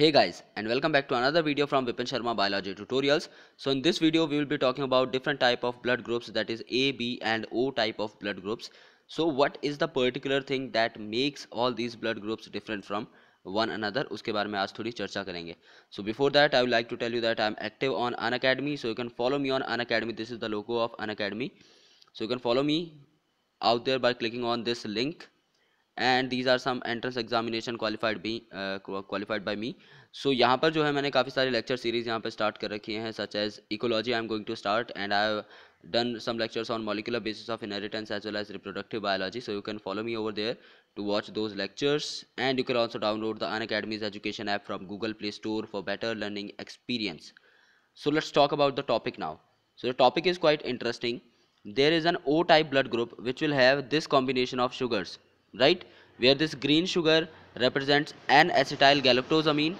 Hey guys and welcome back to another video from Vipin Sharma Biology Tutorials. So in this video we will be talking about different type of blood groups that is A, B and O type of blood groups. So what is the particular thing that makes all these blood groups different from one another उसके बारे में आज थोड़ी चर्चा करेंगे so before that I would like to tell you that I am active on Unacademy so you can follow me on Unacademy this is the logo of Unacademy so you can follow me out there by clicking on this link and these are some entrance examination qualified be qualified by me so यहाँ पर जो है मैंने काफ़ी सारे lecture series यहाँ पर start कर रखी हैं such as ecology I am going to start and I done some lectures on molecular basis of inheritance as well as reproductive biology so you can follow me over there to watch those lectures and you can also download the unacademy's education app from google play store for better learning experience so let's talk about the topic now so the topic is quite interesting there is an o type blood group which will have this combination of sugars right where this green sugar represents an acetyl galactosamine.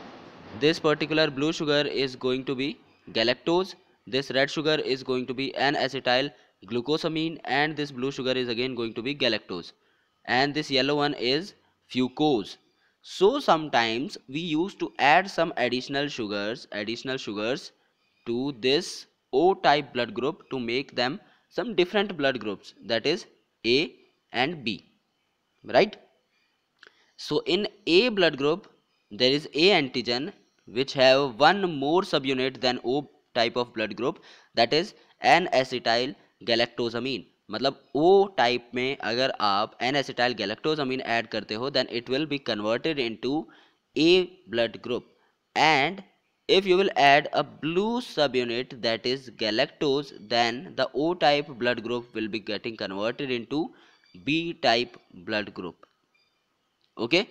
This particular blue sugar is going to be galactose. This red sugar is going to be an acetyl glucosamine and this blue sugar is again going to be galactose. And this yellow one is fucose. So sometimes we used to add some additional sugars additional sugars to this o type blood group to make them some different blood groups that is a and b right so in a blood group there is a antigen which have one more subunit than o type of blood group that is n acetyl galactosamine मतलब O type में अगर आप N acetyl galactosamine add करते हो then it will be converted into A blood group and if you will add a blue subunit that is galactose then the O type blood group will be getting converted into B type blood group okay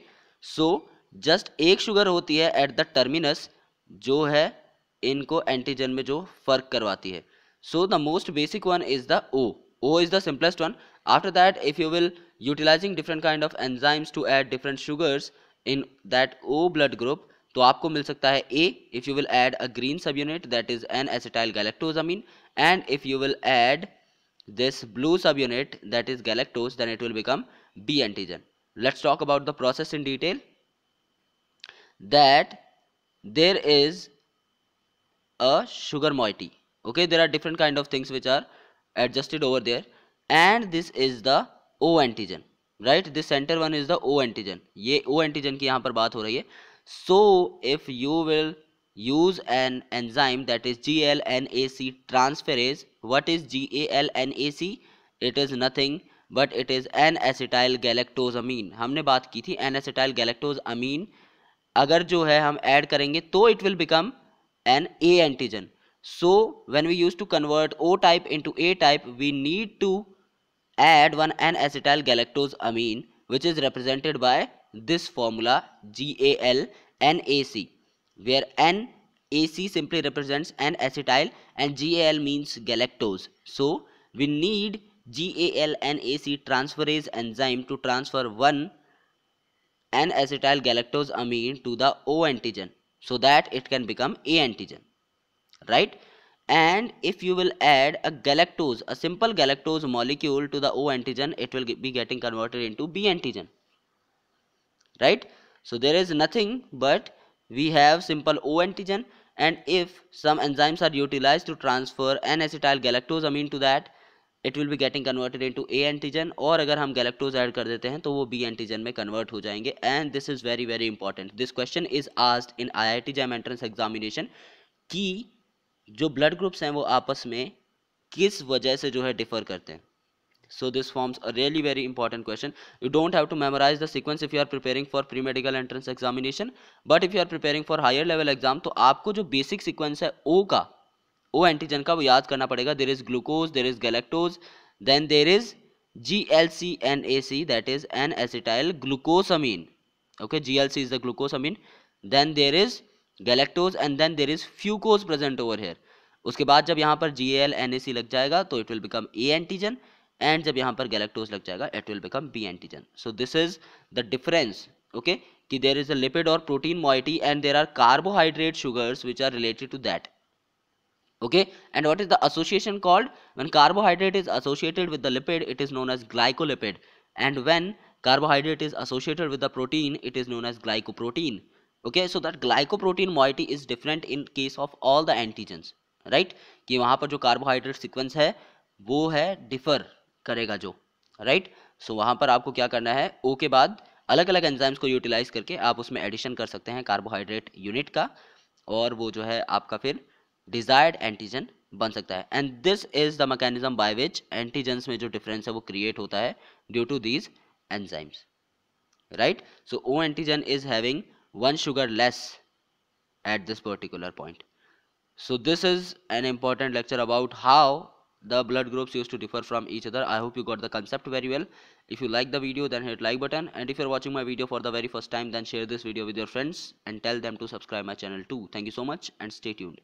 so just एक sugar होती है at the terminus जो है इनको antigen में जो फ़र्क करवाती है। So the most basic one is the O O is the simplest one after that if you will utilising different kind of enzymes to add different sugars in that O blood group तो आपको मिल सकता है A if you will add a green subunit that is N acetyl galactosamine and if you will add this blue subunit that is galactose then it will become B antigen. Let's talk about the process in detail. That there is a sugar moiety. Okay, there are different kind of things which are adjusted over there and this is the O antigen. Right, this center one is the O antigen. ये O antigen की यहाँ पर बात हो रही है. So if you will use an enzyme that is GLNAC transferase what is GALNAC it is nothing but it is N-acetyl galactosamine हमने बात की थी N-acetyl galactosamine अगर जो है हम ऐड करेंगे तो it will become an A antigen so when we used to convert O type into A type we need to add one N-acetyl galactosamine which is represented by this formula GALNAC where N AC simply represents N acetyl and GAL means galactose. So we need GAL and AC transferase enzyme to transfer one N-acetyl galactose amine to the O antigen so that it can become A antigen. Right? And if you will add a galactose, a simple galactose molecule to the O antigen, it will be getting converted into B antigen. Right? So there is nothing but we have simple O antigen and if some enzymes are utilized to transfer N-acetyl galactosamine to that it will be getting converted into A antigen और अगर हम galactose add कर देते हैं तो वो B antigen में convert हो जाएँगे and this is very very important this question is asked in IIT JAM entrance examination कि जो blood groups हैं वो आपस में किस वजह से जो है differ करते हैं so this forms a really very important question you don't have to memorize the sequence if you are preparing for pre-medical entrance examination but if you are preparing for higher level exam तो आपको जो basic sequence है O का O antigen का वो याद करना पड़ेगा there is glucose there is galactose then there is GLCNAC that is an acetyl glucosamine okay GLC is the glucosamine then there is galactose and then there is fucose present over here उसके बाद जब यहाँ पर GAL लग जाएगा तो it will become A antigen and जब यहाँ पर गैलेक्टोज लग जाएगा it will become B antigen so this is the difference okay कि देर इज़ अ लिपिड और protein moiety and there are carbohydrate sugars which are related to that okay and what is the association called when carbohydrate is associated with the lipid it is known as glycolipid and when carbohydrate is associated with the protein it is known as glycoprotein okay so that glycoprotein moiety is different in case of all the antigen right कि वहाँ पर जो carbohydrate sequence है, वो है differ करेगा जो right? So वहाँ पर आपको क्या करना है ओ के बाद अलग अलग एंजाइम्स को यूटिलाइज करके आप उसमें एडिशन कर सकते हैं कार्बोहाइड्रेट यूनिट का और वो जो है आपका फिर डिजायर्ड एंटीजन बन सकता है and this is the mechanism by which antigens में जो डिफरेंस है वो क्रिएट होता है due to these enzymes right so O antigen is having one sugar less at this particular point. So, this is an important lecture about how the blood groups used to differ from each other. I hope you got the concept very well. If you like the video then hit like button and if you're watching my video for the very first time then share this video with your friends and tell them to subscribe my channel too. Thank you so much and stay tuned.